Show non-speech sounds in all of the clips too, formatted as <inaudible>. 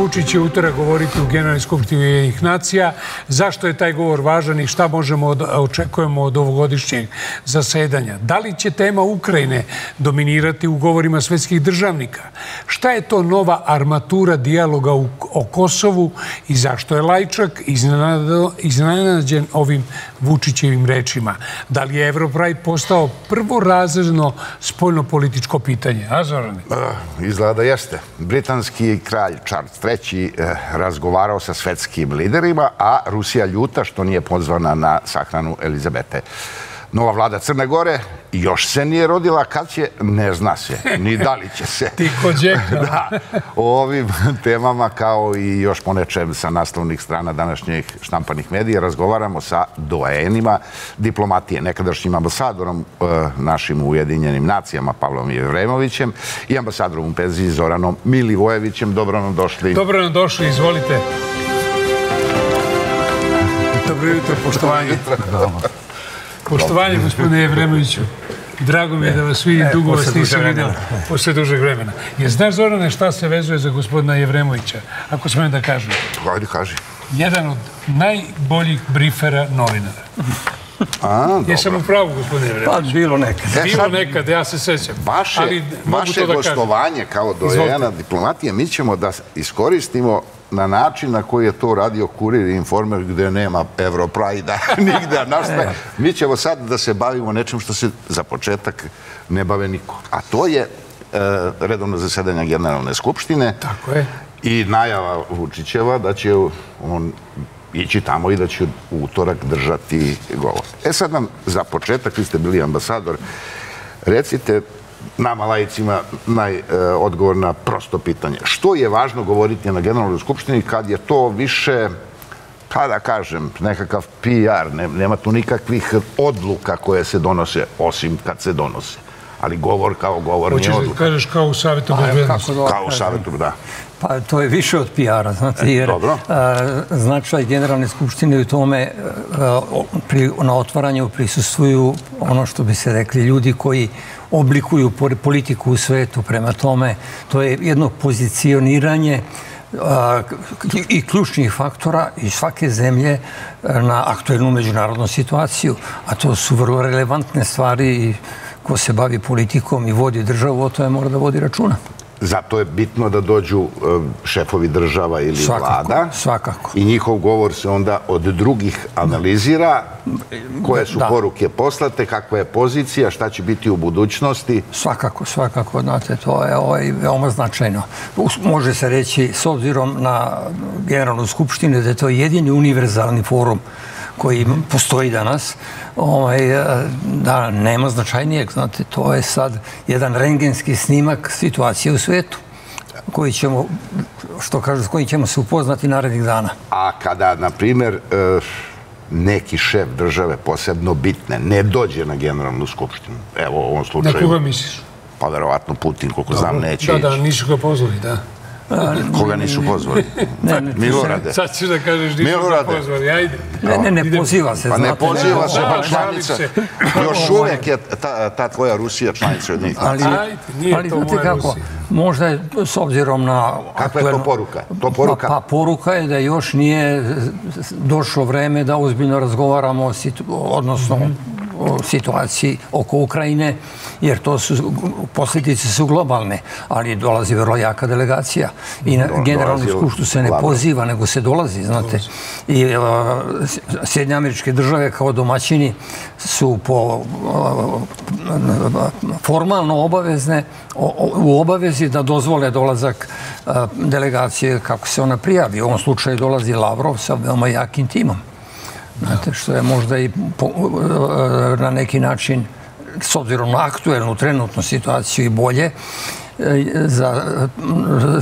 Vučić će utorak govoriti u Generalnoj skupštini Ujedinjenih nacija. Zašto je taj govor važan i šta možemo očekujemo od ovogodišnjeg zasedanja? Da li će tema Ukrajine dominirati u govorima svetskih državnika? Šta je to nova armatura dijaloga o Kosovu i zašto je Lajčak iznenađen ovim Vučićevim rečima? Da li je Evropraj postao prvorazredno spoljno-političko pitanje? A, Zorane? Izgleda da jeste. Britanski kralj Charles III eh, razgovarao sa svetskim liderima, a Rusija ljuta što nije pozvana na sahranu Elizabete nova vlada Crne Gore još se nije rodila, kad će, ne zna se, ni da li će se. <laughs> Ti ko <laughs> Da, o ovim <laughs> temama, kao i još po nečem sa naslovnih strana današnjih štampanih medija, razgovaramo sa doajenima diplomatije, nekadašnjim ambasadorom e, našim ujedinjenim nacijama, Pavlom Jevremovićem i ambasadorom u penziji Zoranom Milivojevićem. Dobro nam došli. Dobro nam došli, izvolite. Dobro jutro, poštovanje. Dobro jutro. Poštovanje, gospodine Evremoviću. Drago mi je da vas vidim, e, dugo vas nisam vidio posle dužeg vremena. Je znaš, Zorane, šta se vezuje za gospodina Evremovića? Ako smijem da kažem. Hajde, kaži. Jedan od najboljih brifera novinara. A, dobro. Jesam u pravu, gospodine Evremović? Pa, bilo nekad. E, bilo nekad, ja se sećam. Vaše, vaše gostovanje kao dojena diplomatije, mi ćemo da iskoristimo na način na koji je to radio kurir i informer gdje nema Evroprajda <laughs> nigde. E. Mi ćemo sad da se bavimo nečem što se za početak ne bave niko. A to je e, redovno zasedanje Generalne skupštine. Tako je. I najava Vučićeva da će on ići tamo i da će u utorak držati govor. E sad nam za početak, vi ste bili ambasador, recite nama lajicima najodgovor e, na prosto pitanje. Što je važno govoriti na Generalnoj skupštini kad je to više, kada kažem, nekakav PR, nema tu nikakvih odluka koje se donose, osim kad se donose. Ali govor kao govor nije odluka. Hoćeš da kažeš kao u savjetu pa, bezbednosti? Kao u savjetu, da. Pa to je više od PR-a, znate, e, jer značaj Generalne skupštine u tome na otvaranju prisustuju ono što bi se rekli ljudi koji oblikuju politiku u svetu prema tome. To je jedno pozicioniranje i ključnih faktora iz svake zemlje na aktuelnu međunarodnu situaciju. A to su vrlo relevantne stvari i ko se bavi politikom i vodi državu, o to je mora da vodi računa. Zato je bitno da dođu e, šefovi država ili vlada. Svakako. I njihov govor se onda od drugih analizira. Koje su poruke poslate, kakva je pozicija, šta će biti u budućnosti? Svakako, svakako. Znate, to je ovaj, veoma značajno. Može se reći, s obzirom na Generalnu skupštinu, da je to jedini univerzalni forum koji postoji danas, ovaj, e, da nema značajnijeg. Znate, to je sad jedan rengenski snimak situacije u svetu koji ćemo, što kažu, s kojim ćemo se upoznati narednih dana. A kada, na primjer, e, neki šef države posebno bitne ne dođe na generalnu skupštinu, evo u ovom slučaju... Na koga misliš? Pa verovatno Putin, koliko znam, neće Da, da, nisu ga pozvali, da. Koga nisu pozvali? <laughs> Milorade. Sad ćeš da kažeš nisu pozvali, ajde. Ne, ne, ne poziva se. Pa ne poziva se, pa članica. Još uvijek je ta tvoja Rusija članica od njih. Ali, nije to moja Rusija. Možda je s obzirom na... Kakva je to poruka? To poruka? Pa poruka je da još nije došlo vreme da ozbiljno razgovaramo, odnosno situaciji oko Ukrajine, jer to su, posljedice su globalne, ali dolazi vrlo jaka delegacija. I na generalnu skuštu se ne poziva, nego se dolazi, znate. I uh, Sjedinje američke države kao domaćini su po uh, formalno obavezne u obavezi da dozvole dolazak uh, delegacije kako se ona prijavi. U ovom slučaju dolazi Lavrov sa veoma jakim timom. Znate, što je možda i e, na neki način, s obzirom na aktuelnu trenutnu situaciju i bolje, e, za,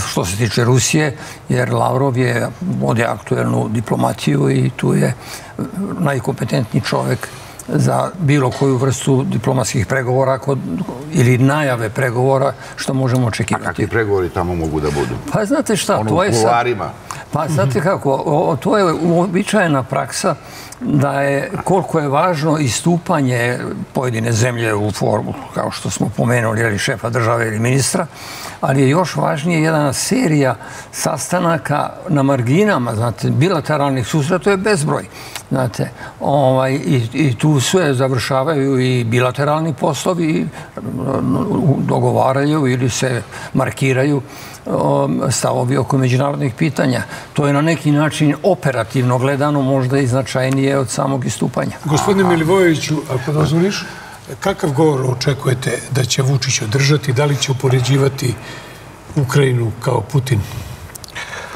što se tiče Rusije, jer Lavrov je vode aktuelnu diplomatiju i tu je najkompetentniji čovek za bilo koju vrstu diplomatskih pregovora kod, ili najave pregovora što možemo očekivati. A kakvi pregovori tamo mogu da budu? Pa znate šta, ono to je sad... Pa znate kako, to je uobičajena praksa da je koliko je važno istupanje pojedine zemlje u formu, kao što smo pomenuli, ili šefa države ili ministra, ali je još važnije jedna serija sastanaka na marginama, znate, bilateralnih susreta, to je bezbroj. Znate, ovaj, i, i tu sve završavaju i bilateralni poslovi, dogovaraju ili se markiraju um, stavovi oko međunarodnih pitanja. To je na neki način operativno gledano možda i značajnije od samog istupanja. Gospodine Milivojeviću, ako dozvoliš, kakav govor očekujete da će Vučić održati? Da li će upoređivati Ukrajinu kao Putin?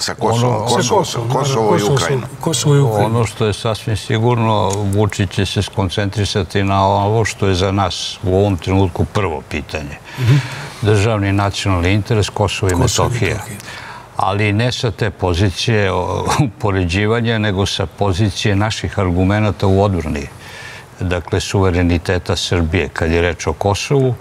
Sa Kosovo, Kosovo, Kosovo, i Ukrajinu. Kosovo i Ukrajinu. Ono što je sasvim sigurno, Vučić će se skoncentrisati na ovo što je za nas u ovom trenutku prvo pitanje. Državni nacionalni interes Kosovo i Metohija. Ali ne sa te pozicije upoređivanja, nego sa pozicije naših argumenta u odvrni dakle, suvereniteta Srbije kad je reč o Kosovu.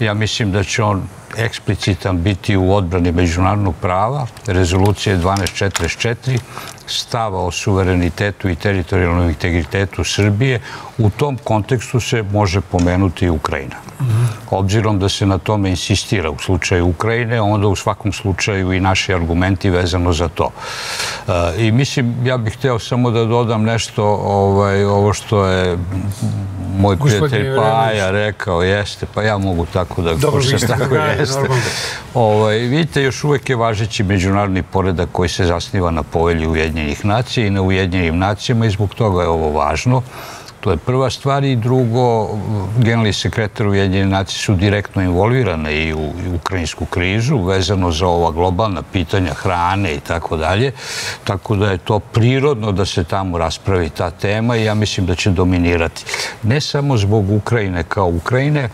Ja mislim da će on eksplicitan biti u odbrani međunarodnog prava, rezolucije 1244, stava o suverenitetu i teritorijalnom integritetu Srbije. U tom kontekstu se može pomenuti Ukrajina. Obzirom da se na tome insistira u slučaju Ukrajine, onda u svakom slučaju i naši argumenti vezano za to. E, I mislim, ja bih hteo samo da dodam nešto, ovaj, ovo što je moj prijatelj Paja rekao, jeste, pa ja mogu tako da... Ste tako jeste. Ovaj, vidite, još uvek je važeći međunarodni poredak koji se zasniva na povelji Ujedinjenih nacija i na Ujedinjenim nacijama i zbog toga je ovo važno. To je prva stvar i drugo, generalni sekretar Ujedinjene nacije su direktno involvirane i u ukrajinsku krizu vezano za ova globalna pitanja hrane i tako dalje. Tako da je to prirodno da se tamo raspravi ta tema i ja mislim da će dominirati. Ne samo zbog Ukrajine kao Ukrajine,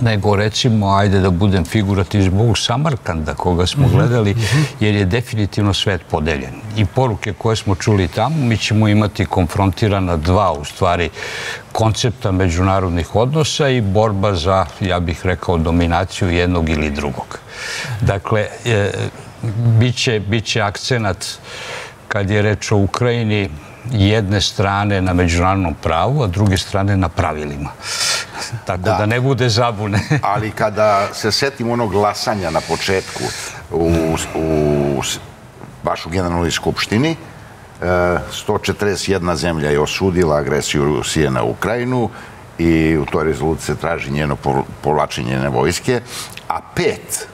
nego recimo, ajde da budem figurativ zbog Samarkanda koga smo mhm, gledali, mhm. jer je definitivno svet podeljen. I poruke koje smo čuli tamo, mi ćemo imati konfrontirana dva, u stvari, koncepta međunarodnih odnosa i borba za, ja bih rekao, dominaciju jednog ili drugog. Dakle, e, bit će akcenat kad je reč o Ukrajini jedne strane na međunarodnom pravu, a druge strane na pravilima. Tako da, ne bude zabune. <laughs> Ali kada se setim onog glasanja na početku u, u baš generalnoj skupštini, 141 e, zemlja je osudila agresiju Rusije na Ukrajinu i u toj rezoluciji se traži njeno povlačenje na vojske, a pet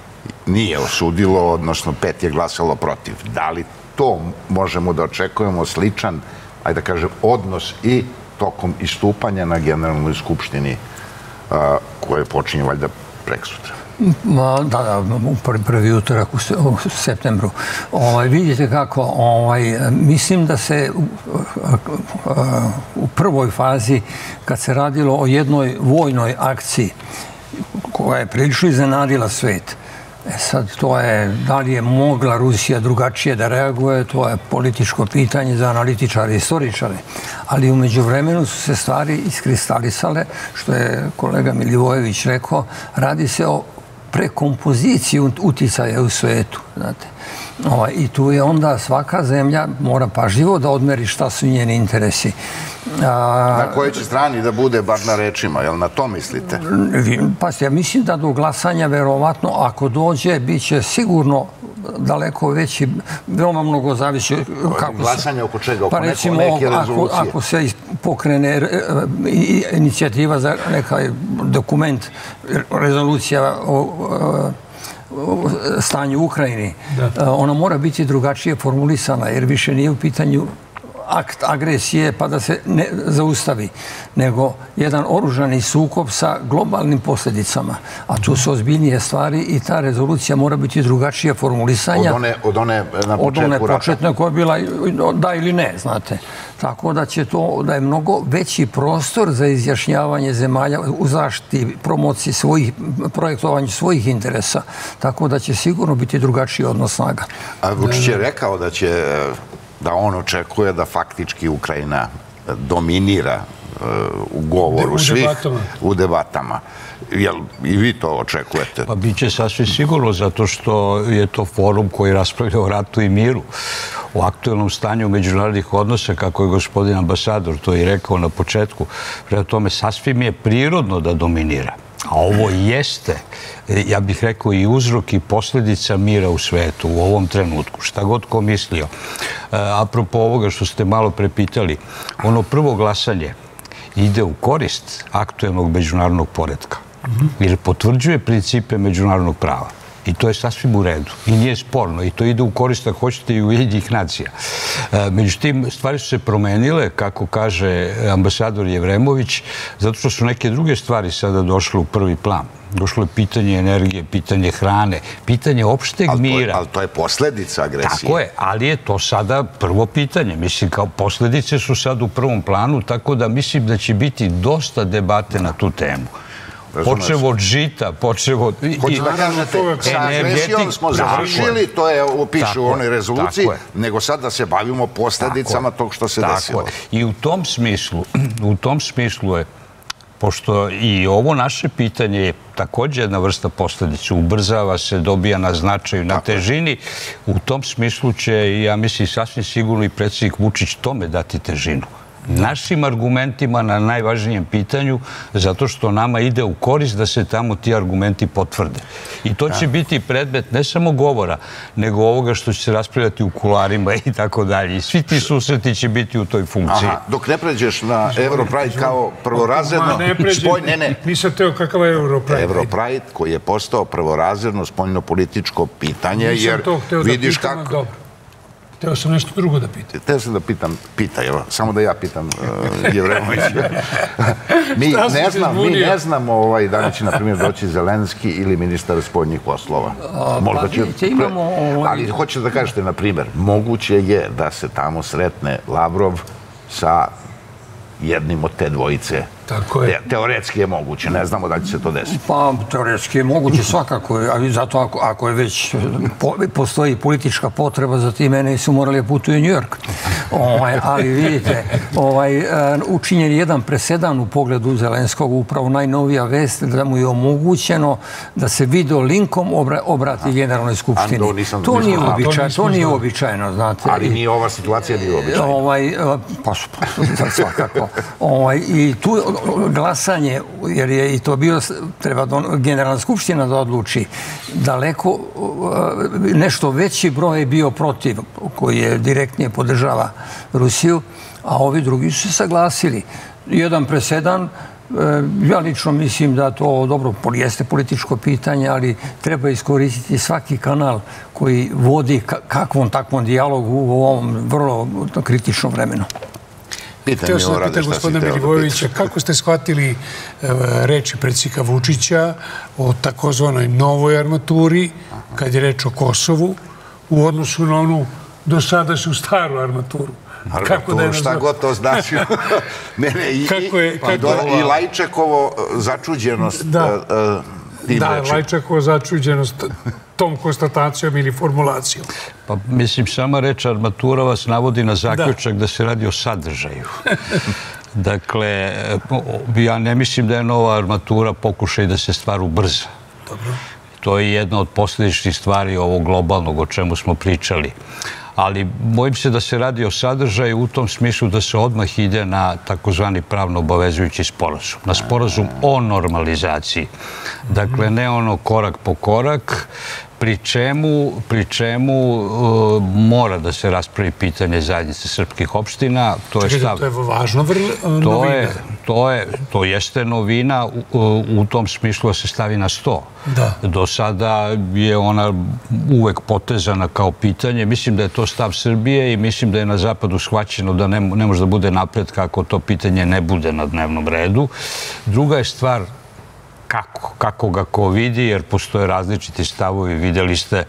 nije osudilo, odnosno pet je glasalo protiv. Da li to možemo da očekujemo sličan, ajde da kažem, odnos i tokom istupanja na generalnoj skupštini koje počinje valjda prek sutra. Da, da, prvi, prvi utorak u, u septembru. Ovaj, vidite kako, ovaj, mislim da se u, u prvoj fazi, kad se radilo o jednoj vojnoj akciji, koja je prilično iznenadila svet, E sad, to je, da li je mogla Rusija drugačije da reaguje, to je političko pitanje za analitičare i istoričare. Ali umeđu vremenu su se stvari iskristalisale, što je kolega Milivojević rekao, radi se o prekompoziciji uticaja u svetu. Znate. Ovaj, I tu je onda svaka zemlja mora pažljivo da odmeri šta su njeni interesi. Na kojoj će strani da bude bar na rečima, jel na to mislite? Pa ja mislim da do glasanja verovatno ako dođe, bit će sigurno daleko veći, veoma mnogo zavisi kako Glasanje oko čega? Oko pa recimo, neke rezolucije? Ako, ako se pokrene inicijativa za nekaj dokument, rezolucija o stanju u Ukrajini, ona mora biti drugačije formulisana, jer više nije u pitanju akt agresije pa da se ne zaustavi, nego jedan oružani sukob sa globalnim posljedicama. A tu su ozbiljnije stvari i ta rezolucija mora biti drugačije formulisanja. Od one, od one na početku Od one početne koja je bila da ili ne, znate. Tako da će to, da je mnogo veći prostor za izjašnjavanje zemalja u zaštiti, promociji svojih, projektovanju svojih interesa. Tako da će sigurno biti drugačiji odnos snaga. A Vučić je rekao da će da on očekuje da faktički Ukrajina dominira u govoru svih u debatama. Jel i vi to očekujete? Pa bit će sasvim sigurno, zato što je to forum koji raspravlja o ratu i miru. U aktualnom stanju međunarodnih odnosa, kako je gospodin ambasador to i rekao na početku, prema tome sasvim je prirodno da dominira. A ovo jeste, ja bih rekao, i uzrok i posljedica mira u svetu u ovom trenutku. Šta god ko mislio. E, apropo ovoga što ste malo prepitali, ono prvo glasanje ide u korist aktuelnog međunarodnog poredka. Jer potvrđuje principe međunarodnog prava. I to je sasvim u redu. I nije sporno. I to ide u korist, ako hoćete, i u nacija. E, međutim, stvari su se promenile, kako kaže ambasador Jevremović, zato što su neke druge stvari sada došle u prvi plan. Došlo je pitanje energije, pitanje hrane, pitanje opšteg mira. Ali to je posljedica agresije. Tako je, ali je to sada prvo pitanje. Mislim, kao posljedice su sad u prvom planu, tako da mislim da će biti dosta debate na tu temu. Počeo od žita, počeo od... Hoću da kažete, sa agresijom smo završili, to je upišu u onoj rezoluciji, nego sad da se bavimo posljedicama tog što se desilo. I u tom smislu, <clears throat> u tom smislu je, pošto i ovo naše pitanje je također jedna vrsta posljedica, ubrzava se, dobija na značaju, na težini, u tom smislu će, ja mislim, sasvim sigurno i predsjednik Vučić tome dati težinu našim argumentima na najvažnijem pitanju, zato što nama ide u korist da se tamo ti argumenti potvrde. I to će biti predmet ne samo govora, nego ovoga što će se raspravljati u kularima <laughs> i tako dalje. I svi ti susreti će biti u toj funkciji. Aha, dok ne pređeš na Europride kao prvorazredno... Ne pređem, nisam teo kakav je Europride. Europride koji je postao prvorazredno spoljno-političko pitanje, jer vidiš kako... Teo sam nešto drugo da pitam. Teo sam da pitam, pitaj, evo, samo da ja pitam uh, Jevremović. <laughs> mi, ne znam, mi ne znamo ovaj, da će, na primjer, doći Zelenski ili ministar spoljnih poslova. Možda pa, će... Imamo, ovaj... Ali hoćete da kažete, na primjer, moguće je da se tamo sretne Lavrov sa jednim od te dvojice. Tako je. Teoretski je moguće, ne znamo da će se to desiti. Pa, teoretski je moguće svakako, ali zato ako, ako je već postoji politička potreba za ti mene su morali putuju u New York. Ovaj, ali vidite, ovaj, e, učinjen je jedan presedan u pogledu Zelenskog, upravo najnovija vest da mu je omogućeno da se video linkom obra, obrati generalnoj skupštini. Ando, nisam, to, nisam, nije običajno, to, to nije običajno, znate. Ali nije ova situacija nije običajna. Ovaj, e, pa, pa svakako. Ovaj, I tu glasanje, jer je i to bio, treba generalna skupština da odluči, daleko e, nešto veći broj je bio protiv, koji je direktnije podržava Rusiju, a ovi drugi su se saglasili. Jedan presedan, e, ja lično mislim da to dobro jeste političko pitanje, ali treba iskoristiti svaki kanal koji vodi kakvom takvom dijalogu u ovom vrlo kritičnom vremenu. Htio sam da pitan gospodina Milivojevića, kako ste shvatili reči predsjednika Vučića o takozvanoj novoj armaturi, kad je reč o Kosovu, u odnosu na onu do sada su staru armaturu? Kako da je šta god to znači. <laughs> ne, ne, i, kako je, kako... i Lajčekovo začuđenost da. tim Da, Lajčekovo začuđenost tom konstatacijom ili formulacijom. Pa mislim, sama reč armatura vas navodi na zaključak da, se radi o sadržaju. <laughs> dakle, ja ne mislim da je nova armatura pokušaj da se stvar ubrza. Dobro. To je jedna od posljedičnih stvari ovog globalnog o čemu smo pričali ali bojim se da se radi o sadržaju u tom smislu da se odmah ide na takozvani pravno obavezujući sporazum, na sporazum o normalizaciji. Dakle, ne ono korak po korak, pri čemu, pri čemu uh, mora da se raspravi pitanje zajednice srpskih opština. To je, stav... to je važno vrlo uh, to je, to, je, to jeste novina u, u tom smislu da se stavi na sto. Da. Do sada je ona uvek potezana kao pitanje. Mislim da je to stav Srbije i mislim da je na zapadu shvaćeno da ne, ne može da bude napred kako to pitanje ne bude na dnevnom redu. Druga je stvar kako, kako ga ko vidi, jer postoje različiti stavovi. Vidjeli ste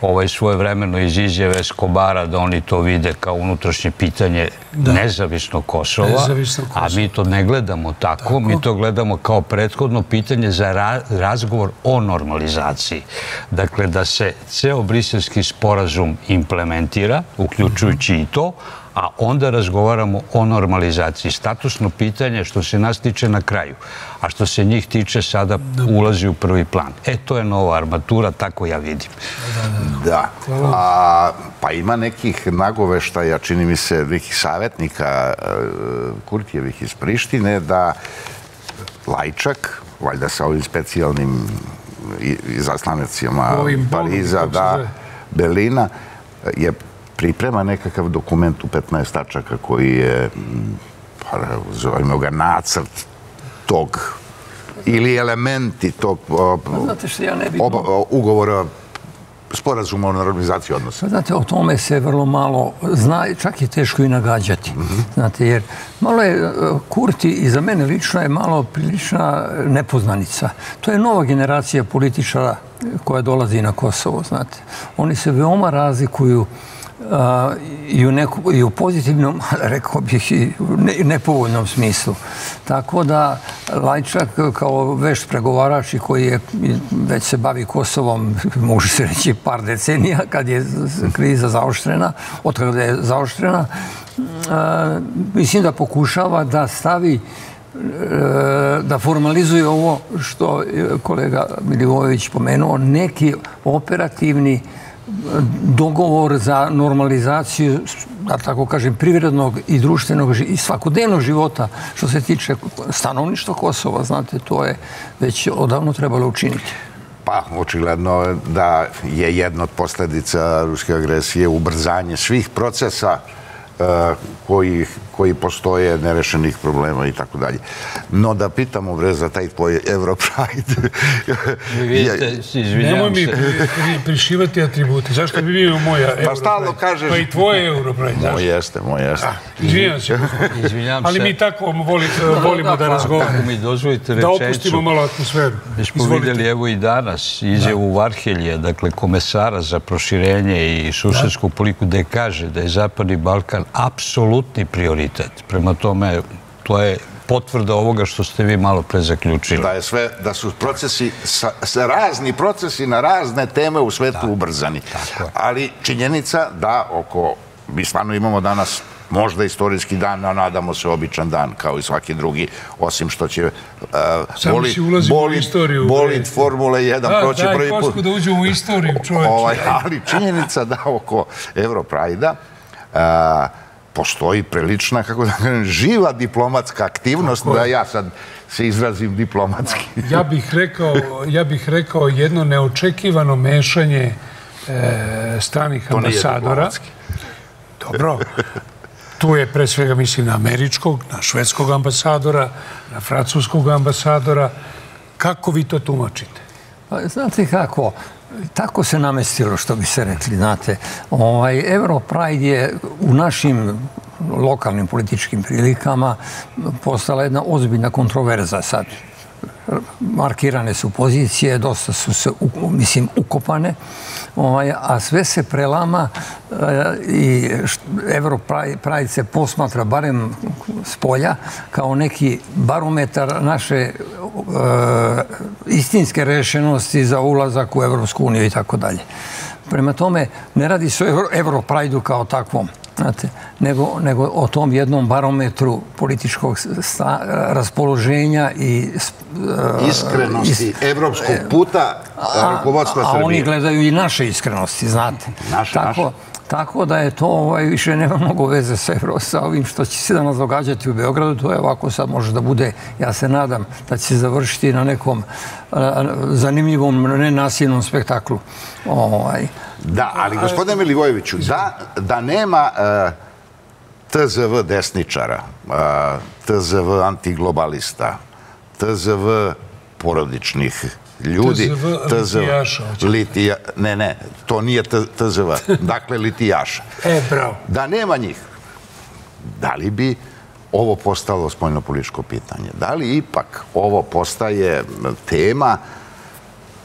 ovaj svoje vremeno iz izjave Skobara da oni to vide kao unutrašnje pitanje nezavisnog Kosova, a mi to ne gledamo tako, mi to gledamo kao prethodno pitanje za razgovor o normalizaciji. Dakle, da se ceo briselski sporazum implementira, uključujući i to, a onda razgovaramo o normalizaciji. Statusno pitanje što se nas tiče na kraju, a što se njih tiče sada ulazi u prvi plan. E, to je nova armatura, tako ja vidim. Da. A, pa ima nekih nagoveštaja, čini mi se, nekih savjetnika e, Kurtijevih iz Prištine, da Lajčak, valjda sa ovim specijalnim izaslanecima Pariza, da, Berlina, je priprema nekakav dokument u 15 tačaka koji je, pa, zovemo ga, nacrt tog ili elementi tog što ja ne bih... ugovora sporazuma o normalizaciji odnosa. Pa znate, o tome se vrlo malo zna, čak je teško i nagađati. Znate, jer malo je, Kurti i za mene lično je malo prilična nepoznanica. To je nova generacija političara koja dolazi na Kosovo, znate. Oni se veoma razlikuju i u, neku, i u pozitivnom, <laughs> rekao bih, i u nepovoljnom smislu. Tako da Lajčak kao veš pregovarač i koji je već se bavi Kosovom, <laughs> može se reći par decenija, kad je kriza zaoštrena, od kada je zaoštrena, mislim da pokušava da stavi e, da formalizuje ovo što kolega Milivojević pomenuo, neki operativni dogovor za normalizaciju, da tako kažem, privrednog i društvenog i svakodnevnog života što se tiče stanovništva Kosova, znate, to je već odavno trebalo učiniti. Pa, očigledno da je jedna od posljedica ruske agresije ubrzanje svih procesa uh, koji, koji postoje nerešenih problema i tako dalje. No da pitamo bre za taj tvoj Europride. Vidite, izvinjam Nemoj mi prišivati atributi. Zašto bi bio moja Europride? Pa stalno kažeš... Pa i tvoje Europride. Moj jeste, moj jeste. Izvinjam se. Izvinjam se. Ali mi tako volimo da razgovaramo. Tako mi dozvolite rečenicu. Da opustimo malo atmosferu. Mi smo vidjeli evo i danas izjavu Varhelje, dakle komesara za proširenje i susedsku politiku, gde kaže da je Zapadni Balkan apsolutni prioritet. Prema tome, to je potvrda ovoga što ste vi malo pre zaključili. Da je sve, da su procesi, sa, razni procesi na razne teme u svetu ubrzani. Ali činjenica da oko, mi stvarno imamo danas možda istorijski dan, a nadamo se običan dan, kao i svaki drugi, osim što će uh, boli, boli, boli Formule 1 da, proći daj, prvi put. Daj, da uđu u istoriju, čovječe. Ovaj, ali činjenica da oko Europrajda uh, postoji prilična, kako da kažem, živa diplomatska aktivnost, da ja sad se izrazim diplomatski. <laughs> Ja bih rekao, ja bih rekao jedno neočekivano mešanje e, stranih ambasadora. Dobro. Tu je pre svega, mislim, na američkog, na švedskog ambasadora, na francuskog ambasadora. Kako vi to tumačite? Pa, znate kako, tako se namestilo, što bi se rekli, znate. Ovaj, Europride je u našim lokalnim političkim prilikama postala jedna ozbiljna kontroverza sad. Markirane su pozicije, dosta su se, mislim, ukopane, ovaj, a sve se prelama eh, i Europride se posmatra, barem s polja, kao neki barometar naše E, istinske rešenosti za ulazak u Evropsku uniju i tako dalje. Prema tome, ne radi se o Evroprajdu kao takvom, znate, nego, nego o tom jednom barometru političkog sta, raspoloženja i... Uh, iskrenosti is, evropskog puta rukovodstva Srbije. A oni gledaju i naše iskrenosti, znate. Naše, tako, naše. Tako da je to ovaj, više nema mnogo veze sa, sa ovim što će se danas događati u Beogradu. To je ovako sad može da bude, ja se nadam, da će se završiti na nekom a, zanimljivom, nenasilnom spektaklu. Ovaj. Da, ali gospodine Milivojeviću, da, da nema e, TZV desničara, e, TZV antiglobalista, TZV porodičnih ljudi... TZV litijaša. Litija, ne, ne, to nije TZV. Dakle, litijaša. E, bravo. Da nema njih, da li bi ovo postalo spojno-političko pitanje? Da li ipak ovo postaje tema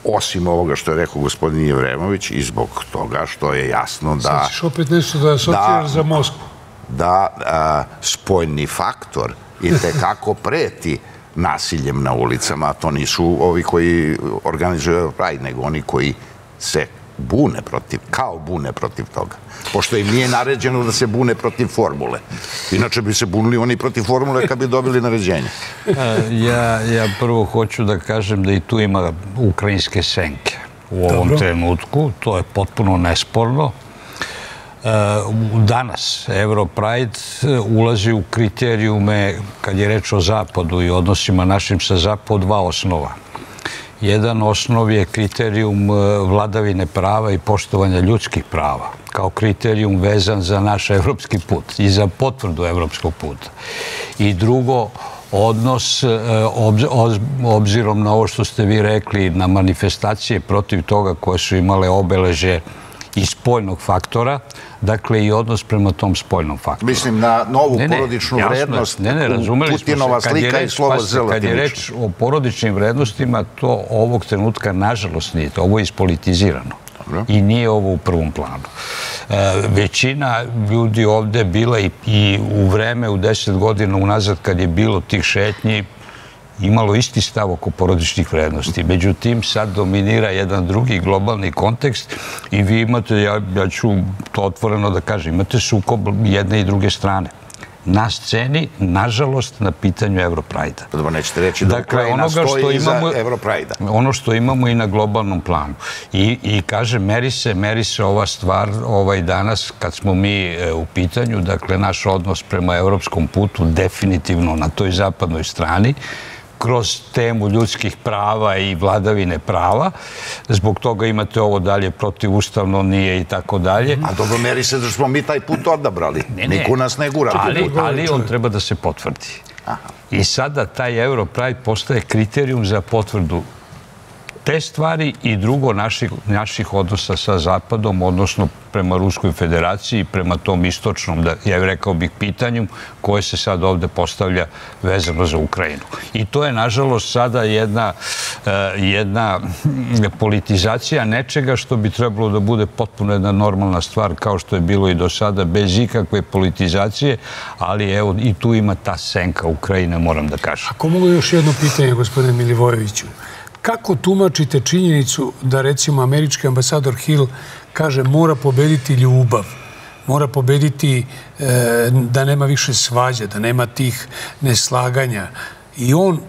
osim ovoga što je rekao gospodin Jevremović i zbog toga što je jasno da... Sad ćeš opet nešto da asociraš za Moskvu. Da a, spojni faktor i tekako preti nasiljem na ulicama, a to nisu ovi koji organizuju Pride, nego oni koji se bune protiv, kao bune protiv toga. Pošto im nije naređeno da se bune protiv formule. Inače bi se bunili oni protiv formule kad bi dobili naređenje. <laughs> Ja, ja prvo hoću da kažem da i tu ima ukrajinske senke u ovom Dobro. trenutku. To je potpuno nesporno. Eh, danas Europride eh, ulazi u kriterijume, kad je reč o Zapadu i odnosima našim sa Zapadu, dva osnova. Jedan osnov je kriterijum eh, vladavine prava i poštovanja ljudskih prava, kao kriterijum vezan za naš evropski put i za potvrdu evropskog puta. I drugo, odnos, obzirom na ovo što ste vi rekli, na manifestacije protiv toga koje su imale obeleže i spoljnog faktora, dakle i odnos prema tom spoljnom faktoru. Mislim na novu Ne, ne, porodičnu jasno vrednost, Ne, ne, razumeli smo se. Putinova slika i slovo pazite, Z Kad je reč o porodičnim vrednostima, to ovog trenutka, nažalost, nije. Ovo je ispolitizirano. I nije ovo u prvom planu. E, većina ljudi ovde bila i, i u vreme, u deset godina unazad, kad je bilo tih šetnji, imalo isti stav oko porodičnih vrednosti. Međutim, sad dominira jedan drugi globalni kontekst i vi imate, ja, ja ću to otvoreno da kažem, imate sukob jedne i druge strane. Na sceni, nažalost, na pitanju Europrajda. Pa Dobro, nećete reći da Ukrajina stoji iza Europrajda. Ono što imamo i na globalnom planu. I, i kaže, meri se, meri se ova stvar ovaj danas kad smo mi e, u pitanju, dakle, naš odnos prema evropskom putu definitivno na toj zapadnoj strani, kroz temu ljudskih prava i vladavine prava. Zbog toga imate ovo dalje protivustavno nije i tako dalje. A dobro, meri se da smo mi taj put odabrali. Ne, ne. Niko nas ne gura. ali on treba da se potvrdi. I sada taj Europride postaje kriterijum za potvrdu te stvari i drugo naših, naših odnosa sa Zapadom, odnosno prema Ruskoj federaciji i prema tom istočnom, da, ja bih rekao bih, pitanju koje se sad ovde postavlja vezano za Ukrajinu. I to je, nažalost, sada jedna, eh, jedna politizacija nečega što bi trebalo da bude potpuno jedna normalna stvar, kao što je bilo i do sada, bez ikakve politizacije, ali evo, i tu ima ta senka Ukrajine, moram da kažem. Ako mogu još jedno pitanje, gospodine Milivojeviću. Kako tumačite činjenicu da, recimo, američki ambasador Hill kaže mora pobediti ljubav, mora pobediti e, da nema više svađa, da nema tih neslaganja. I on,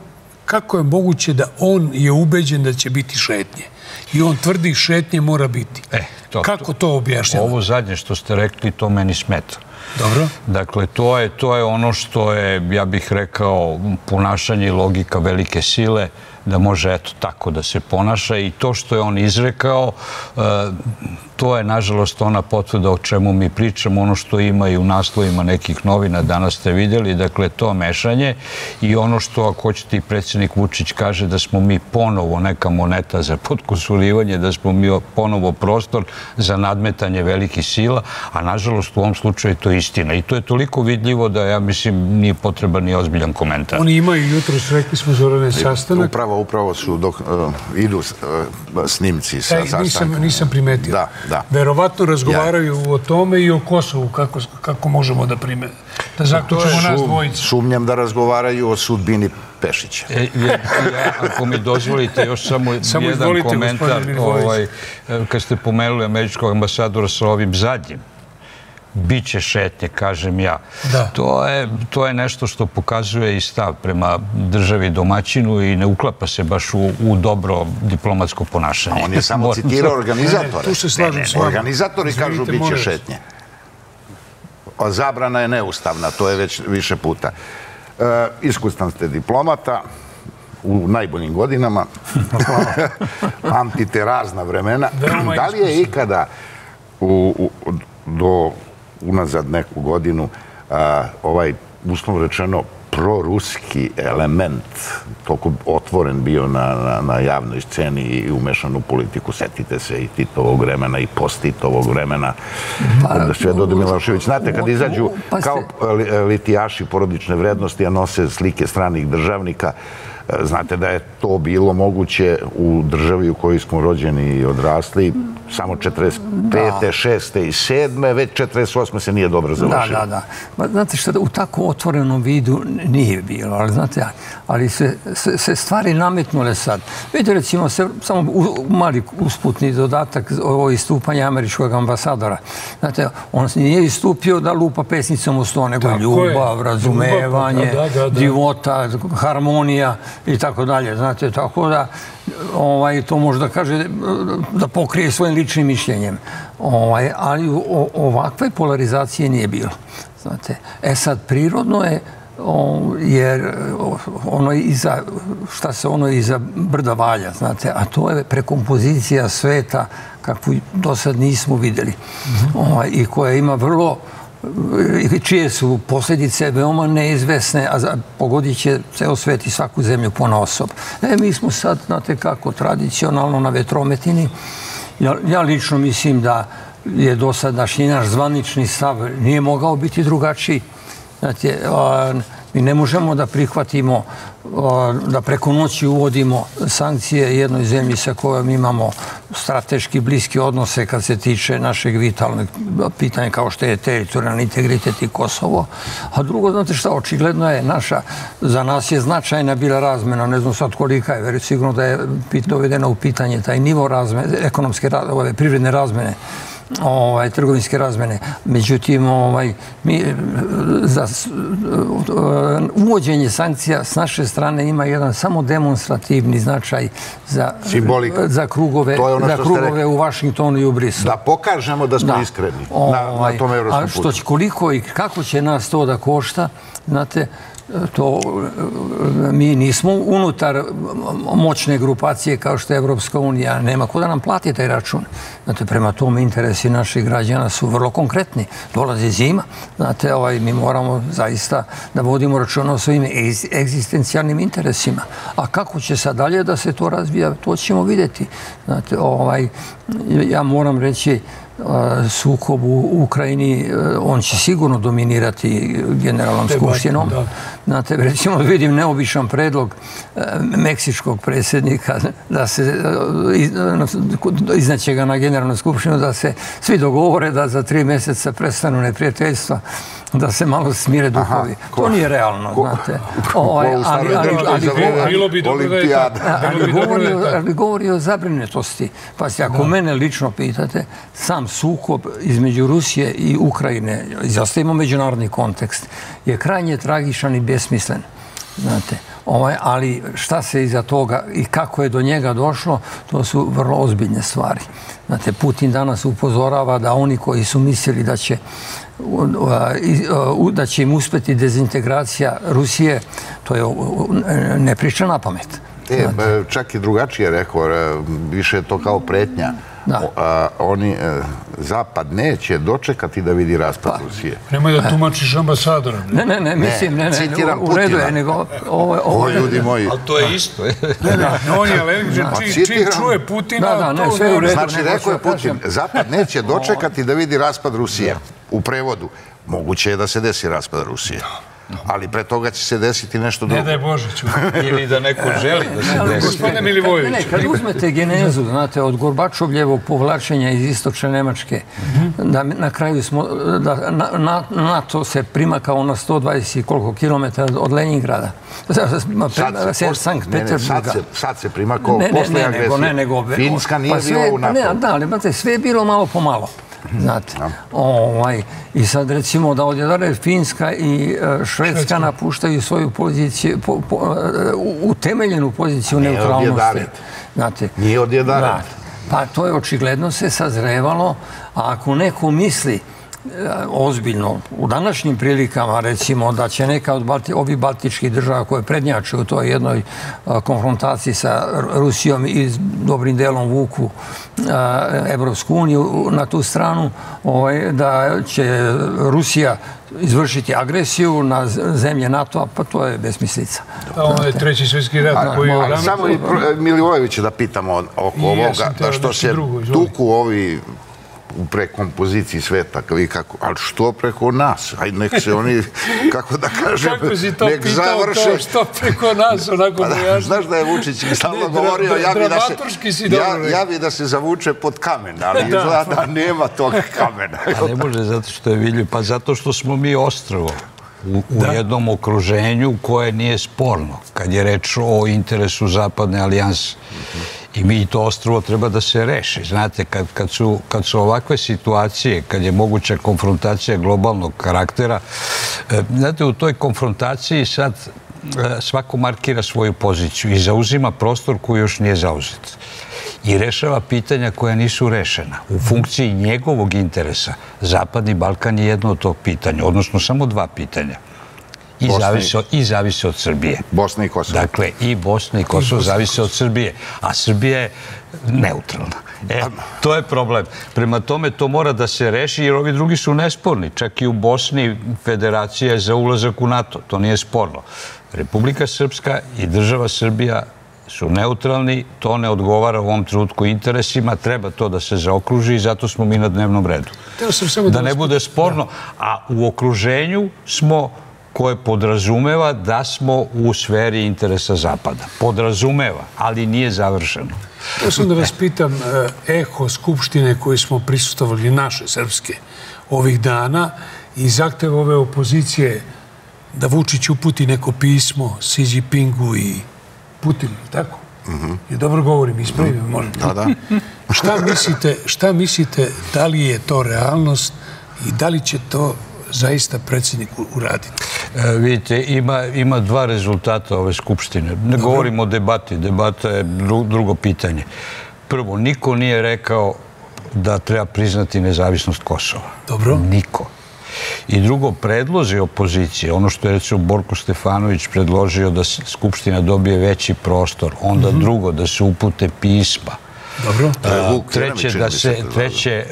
kako je moguće da on je ubeđen da će biti šetnje? I on tvrdi šetnje mora biti. E, to- Kako to objašnjava? Ovo zadnje što ste rekli, to meni smeta. Dobro. Dakle, to je, to je ono što je, ja bih rekao, ponašanje i logika velike sile, da može eto tako da se ponaša i to što je on izrekao, e, to je nažalost ona potvrda o čemu mi pričamo, ono što ima i u naslovima nekih novina, danas ste vidjeli, dakle to mešanje i ono što, ako hoćete i predsjednik Vučić kaže da smo mi ponovo neka moneta za podkusurivanje, da smo mi ponovo prostor za nadmetanje velikih sila, a nažalost u ovom slučaju je to istina. I to je toliko vidljivo da ja mislim nije potreban ni ozbiljan komentar. Oni imaju jutro, rekli smo Zorane, sastanak. Upravo, upravo su dok uh, idu uh, snimci sa E, nisam, sastanka. nisam primetio. Da, da. Verovatno razgovaraju o tome i o Kosovu, kako, kako možemo da prime, da zaključimo nas dvojicu. Sumnjam da razgovaraju o sudbini Pešića. E, ja, ako mi dozvolite još samo, <laughs> Samo jedan komentar, ovaj, kad ste pomenuli američkog ambasadora sa ovim zadnjim, biće šetnje, kažem ja. Da. To, je, to je nešto što pokazuje i stav prema državi domaćinu i ne uklapa se baš u, u dobro diplomatsko ponašanje. On je <laughs> samo citirao Ne, organizatore. tu se slažem s vama. Organizatori kažu Izvinite, bit će molim vas. šetnje. A Zabrana je neustavna, to je već više puta. E, iskustan ste diplomata, u najboljim godinama, <laughs> pamtite razna vremena. Da li je ikada u, u, do unazad neku godinu a, ovaj, uslovno rečeno, proruski element toliko otvoren bio na, na, na javnoj sceni i umešan u politiku. Setite se i Titovog vremena i post-Titovog vremena. Da sve Dodo Milošević. Znate, kad izađu Pa kao li- litijaši porodične vrednosti, a nose slike stranih državnika, Znate da je to bilo moguće u državi u kojoj smo rođeni i odrasli samo 45. 6. i 7. već 48. se nije dobro završilo. Da, da, da. Ma, znate što, u tako otvorenom vidu nije bilo, ali znate, ali se, se, se stvari nametnule sad. Vidite, recimo, se, samo u, mali usputni dodatak ovo istupanje američkog ambasadora. Znate, on nije istupio da lupa pesnicom u sto, nego tako ljubav, je. razumevanje, da, da, da, da. divota, harmonija i tako dalje. Znate, tako da ovaj, to može da kaže da pokrije svojim ličnim mišljenjem. Ovaj, ali o, ovakve polarizacije nije bilo. Znate, e sad, prirodno je jer ono iza, šta se ono iza brda valja, znate, a to je prekompozicija sveta kakvu do sad nismo videli. Mm -hmm. ovaj, I koja ima vrlo čije su posljedice veoma neizvesne, a pogodit će ceo svet i svaku zemlju pona osob. E, mi smo sad, znate kako, tradicionalno na vetrometini. Ja, ja lično mislim da je do sadašnji naš zvanični stav nije mogao biti drugačiji. Znate, mi ne možemo da prihvatimo da preko noći uvodimo sankcije jednoj zemlji sa kojom imamo strateški bliski odnose kad se tiče našeg vitalnog pitanja kao što je teritorijalni integritet i Kosovo. A drugo, znate šta, očigledno je naša, za nas je značajna bila razmena, ne znam sad kolika je, veri sigurno da je dovedeno u pitanje taj nivo razmene, ekonomske, ove, privredne razmene ovaj, trgovinske razmene. Međutim, ovaj, mi, za uvođenje sankcija s naše strane ima jedan samo demonstrativni značaj za, za krugove, ono za krugove u Vašingtonu i u Brisu. Da pokažemo da smo da. iskreni na, na ovaj, tom evropskom putu. A što će, koliko i kako će nas to da košta, znate, to mi nismo unutar moćne grupacije kao što je Evropska unija. Nema ko da nam plati taj račun. Znate, prema tom interesi naših građana su vrlo konkretni. Dolazi zima. Znate, ovaj, mi moramo zaista da vodimo račun o svojim egzistencijalnim interesima. A kako će sad dalje da se to razvija, to ćemo vidjeti. Znate, ovaj, ja moram reći, sukob u Ukrajini, e, on će sigurno dominirati generalnom skupštinom. Znate, recimo vidim neobičan predlog e, meksičkog predsjednika da se e, iznaće ga na generalnu skupštinu, da se svi dogovore da za tri mjeseca prestanu neprijateljstva da se malo smire duhovi. To nije realno, znate. <laughs> Ovaj, ali, ali, ali, bilo bi dobro da je tako. Ali govori o zabrinetosti. Pa ako mene lično pitate, sam sukob između Rusije i Ukrajine, izostavimo međunarodni kontekst, je krajnje tragičan i besmislen. Znate, ovaj, ali šta se iza toga i kako je do njega došlo, to su vrlo ozbiljne stvari. Znate, Putin danas upozorava da oni koji su mislili da će da će im uspeti dezintegracija Rusije, to je ne priča na pamet. E, čak i drugačije rekao, više je to kao pretnja. Da. oni, e, Zapad neće dočekati da vidi raspad pa. Rusije. Nemoj da tumačiš ambasadora. Ne, ne, ne, mislim, ne, ne, citiram u redu je, nego ovo, ovo, ljudi moji. Ali to je isto. ne, ne, on je alergičan, čim čuje Putina, da, da, ne, sve u redu. Znači, rekao je Putin, Zapad neće dočekati da vidi raspad Rusije. U prevodu, moguće je da se desi raspad Rusije. Ali pre toga će se desiti nešto drugo. Ne daj Bože, ću. Ili da neko <laughs> želi da se desi. Gospodine Milivojević. Ne, kad uzmete genezu, znate, od Gorbačovljevog povlačenja iz istočne Nemačke, da na kraju smo, da NATO se prima kao na 120 koliko kilometara od Leningrada. Sankt Peterburga. Sad se prima kao posle agresije. Finska nije pa bilo u NATO. Ne, da, ali sve je bilo malo po malo znate. Ovaj, I sad recimo da odjedare Finska i e, Švedska napuštaju svoju poziciju, po, po, utemeljenu poziciju Nije neutralnosti. Znate, Nije odjedare. Pa to je očigledno se sazrevalo, a ako neko misli ozbiljno u današnjim prilikama recimo da će neka od Balti, ovih baltičkih država koje prednjače u toj jednoj konfrontaciji sa Rusijom i dobrim delom vuku Evropsku uniju na tu stranu ovaj, da će Rusija izvršiti agresiju na zemlje NATO-a, pa to je besmislica. Ovo je treći svjetski rat koji je... Samo i Milivojevića da pitamo oko ovoga, da što se tuku ovi u prekompoziciji sveta, kako, ali što preko nas? Aj, nek se oni, <laughs> kako da kažem, Kako si to nek pitao završe. to što preko nas onako Pa da, znaš da je Vučić stalno dra- govorio, dra- ja bi da se, ja, ja bi da se zavuče pod kamen, ali <laughs> Da. izgleda da nema tog kamena. <laughs> A ne može zato što je vilju, pa zato što smo mi ostrvo u, u jednom okruženju koje nije sporno, kad je reč o interesu Zapadne alijanse. I mi to ostrvo treba da se reši. Znate, kad, kad, su, kad su ovakve situacije, kad je moguća konfrontacija globalnog karaktera, e, znate, u toj konfrontaciji sad e, svako markira svoju poziciju i zauzima prostor koji još nije zauzet i rešava pitanja koja nisu rešena. U funkciji njegovog interesa Zapadni Balkan je jedno od tog pitanja, odnosno samo dva pitanja. I Bosna i- zavisi, od, I zavisi od Srbije. Bosna i Kosovo. Dakle, i Bosna i Kosovo zavise od Srbije, a Srbija je neutralna. E, to je problem. Prema tome, to mora da se reši, jer ovi drugi su nesporni. Čak i u Bosni federacija je za ulazak u NATO. To nije sporno. Republika Srpska i država Srbija su neutralni, to ne odgovara u ovom trenutku interesima, treba to da se zaokruži i zato smo mi na dnevnom redu. Teo sam samo Da ne bude sporno, a u okruženju smo koje podrazumeva da smo u sferi interesa Zapada. Podrazumeva, ali nije završeno. Htio sam da vas pitam, e, eho Skupštine koje smo prisutovali, naše srpske, ovih dana i zahtev ove opozicije da Vučić uputi neko pismo Xi Jinpingu i Putinu, tako? I dobro govorim, ispravim, me, molim. Da, da. Šta mislite, šta mislite, da li je to realnost i da li će to zaista predsjednik uraditi? E, vidite, ima, ima dva rezultata ove skupštine. Ne govorimo o debati, debata je dru- drugo pitanje. Prvo, niko nije rekao da treba priznati nezavisnost Kosova. Dobro. Niko. I drugo, predlozi opozicije, ono što je recimo Borko Stefanović predložio da Skupština dobije veći prostor, onda drugo, da se upute pisma, Dobro? Vuk treće da se treće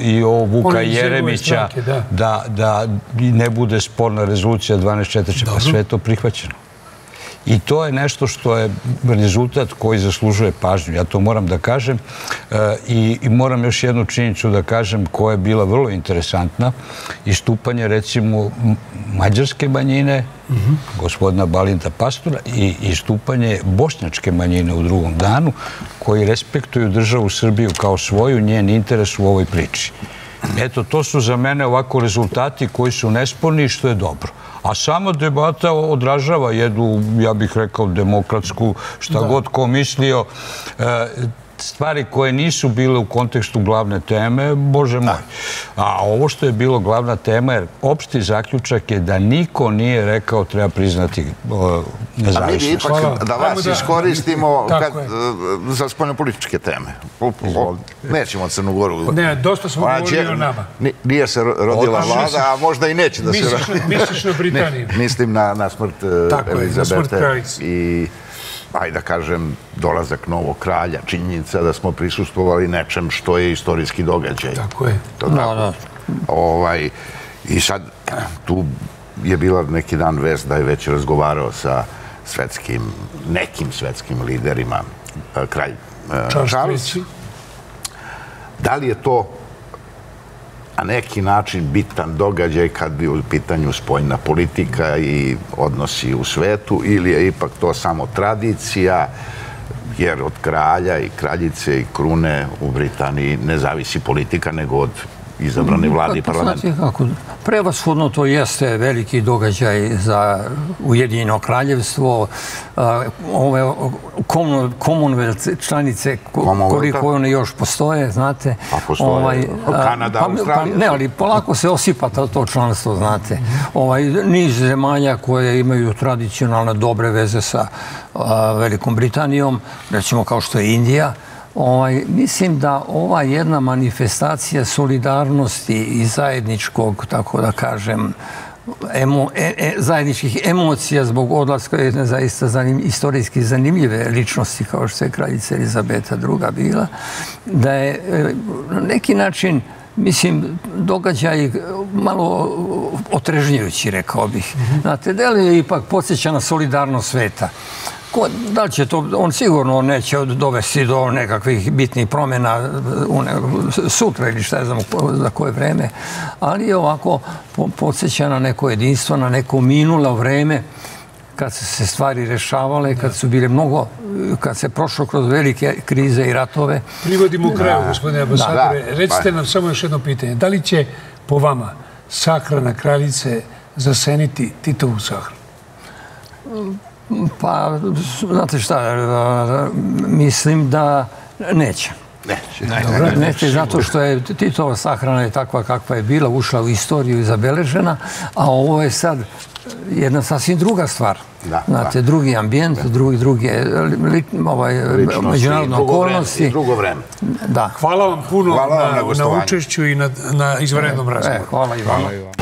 i ovo Vuka Jeremića stranke, da. da da ne bude sporna rezolucija 12.4 pa sve je to prihvaćeno. I to je nešto što je rezultat koji zaslužuje pažnju. Ja to moram da kažem. Eh, I, I moram još jednu činjenicu da kažem koja je bila vrlo interesantna. Istupanje recimo mađarske manjine, gospodina Balinta Pastora i istupanje bošnjačke manjine u drugom danu koji respektuju državu Srbiju kao svoju njen interes u ovoj priči. Eto, to su za mene ovako rezultati koji su nesporni i što je dobro. A sama debata odražava jednu, ja bih rekao, demokratsku, šta god ko mislio, e, stvari koje nisu bile u kontekstu glavne teme, bože moj. A ovo što je bilo glavna tema, jer opšti zaključak je da niko nije rekao treba priznati o, A mi nezavisnost. ipak Hvala. da vas da- iskoristimo <laughs> kad, e, za spoljnopolitičke teme. O, o, nećemo Crnu Goru. Ne, dosta smo Ona govorili o nama. ni- Nije se ro- rodila vlada, a možda i neće da se Misliš, rodi. misliš na <laughs> Britaniju? Mislim na, na smrt e, Tako je, na smrt Elizabete kraljice. I ajde da kažem, dolazak novog kralja, činjenica da smo prisustvovali nečem što je istorijski događaj. Tako je. To Da, tako. da. Ovaj, I sad, tu je bila neki dan vest da je već razgovarao sa svetskim, nekim svetskim liderima, e, kralj e, Charles. III. Da li je to na neki način bitan događaj kad bi u pitanju spoljna politika i odnosi u svetu ili je ipak to samo tradicija jer od kralja i kraljice i krune u Britaniji ne zavisi politika nego od izabrane vlade i Pa, parlamenta. kako, prevashodno to jeste veliki događaj za Ujedinjeno kraljevstvo, ove Commonwealth članice koliko one još postoje, znate. A postoje. a, Kanada, pa, Australija. Pa, ne, ali polako se osipa to, to članstvo, znate. Ovaj, niz zemalja koje imaju tradicionalne dobre veze sa a, Velikom Britanijom, recimo kao što je Indija, Ovaj, mislim da ova jedna manifestacija solidarnosti i zajedničkog, tako da kažem, emo, e, e, zajedničkih emocija zbog odlaska jedne zaista zanim, istorijski zanimljive ličnosti kao što je kraljica Elizabeta II bila, da je e, na neki način Mislim, događaj malo otrežnjujući, rekao bih. Znate, da li je ipak podsjeća na solidarnost sveta? Ko, da li će to, on sigurno neće dovesti do nekakvih bitnih promjena ne, sutra ili šta znam za koje vreme, ali je ovako po, podsjeća na neko jedinstvo, na neko minulo vreme kad se se stvari rešavale, kad su bile mnogo, kad se prošlo kroz velike krize i ratove. Privodimo kraju, gospodine ambasadore. Recite nam samo još jedno pitanje. Da li će po vama sahrana kraljice zaseniti Titovu sahranu? Pa, znate šta, mislim da neće. Neće. Neće, zato što je Titova sahrana je takva kakva je bila, ušla u istoriju i zabeležena, a ovo je sad jedna sasvim druga stvar. Da, Znate, da. drugi ambijent, drugi, drugi, li, ovaj, međunarodne drugo vreme, okolnosti. i Drugo vreme. Da. Hvala vam puno Hvala vam na učešću i na, na izvanrednom razgovoru. E, hvala i vama. Hvala i vama.